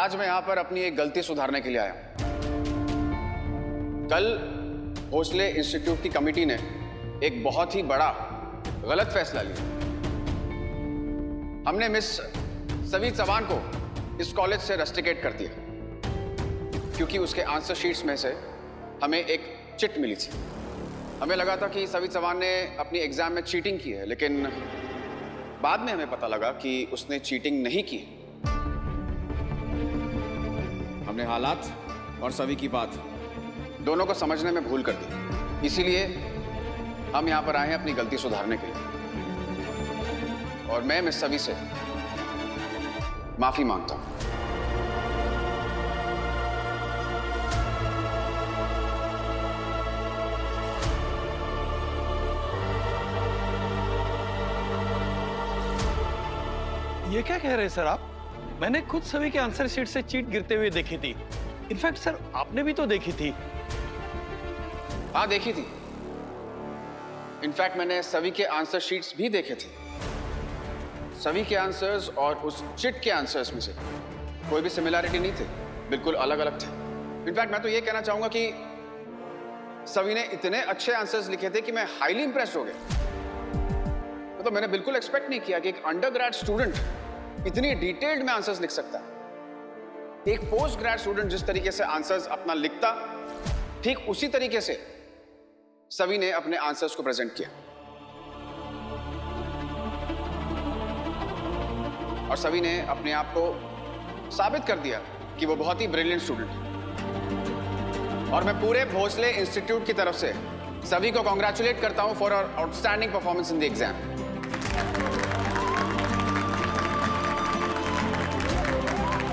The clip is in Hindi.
आज मैं यहाँ पर अपनी एक गलती सुधारने के लिए आया कल भोसले इंस्टीट्यूट की कमेटी ने एक बहुत ही बड़ा गलत फैसला लिया। हमने मिस सभी चौहान को इस कॉलेज से रेस्टिकेट कर दिया, क्योंकि उसके आंसर शीट्स में से हमें एक चिट मिली थी। हमें लगा था कि सभी चौहान ने अपनी एग्ज़ाम में चीटिंग की है, लेकिन बाद में हमें पता लगा कि उसने चीटिंग नहीं की। हमने हालात और सभी की बात। दोनों को समझने में भूल कर दी। इसीलिए हम यहाँ पर आए हैं अपनी गलती सुधारने के लिए। और मैं मिस सभी से माफ़ी माँगता हूँ। ये क्या कह रहे हैं सर आप? मैंने खुद सभी के आंसर शीट से चीट गिरते हुए देखी थी। इनफैक्ट सर आपने भी तो देखी थी। हाँ देखी थी। इनफैक्ट मैंने सभी के आंसर शीट्स भी देखे थे। सभी के आंसर्स और उस चिट के आंसर्स में से कोई भी सिमिलैरिटी नहीं थे। बिल्कुल अलग अलग थे इनफैक्ट मैं तो ये कहना चाहूँगा कि सभी ने इतने अच्छे आंसर्स लिखे थे कि मैं हाईली इंप्रेस्ड हो गया। मतलब मैंने बिल्कुल एक्सपेक्ट नहीं किया कि एक अंडर स्टूडेंट इतनी डिटेल्ड में आंसर्स लिख सकता है। एक पोस्ट ग्रेड स्टूडेंट जिस तरीके से आंसर्स अपना लिखता, ठीक उसी तरीके से सभी ने अपने आंसर्स को प्रेजेंट किया। और सभी ने अपने आप को साबित कर दिया कि वो बहुत ही ब्रिलियंट स्टूडेंट है। और मैं पूरे भोसले इंस्टीट्यूट की तरफ़ से सभी को कॉन्ग्रेचुलेट करता हूँ for outstanding performance in the exam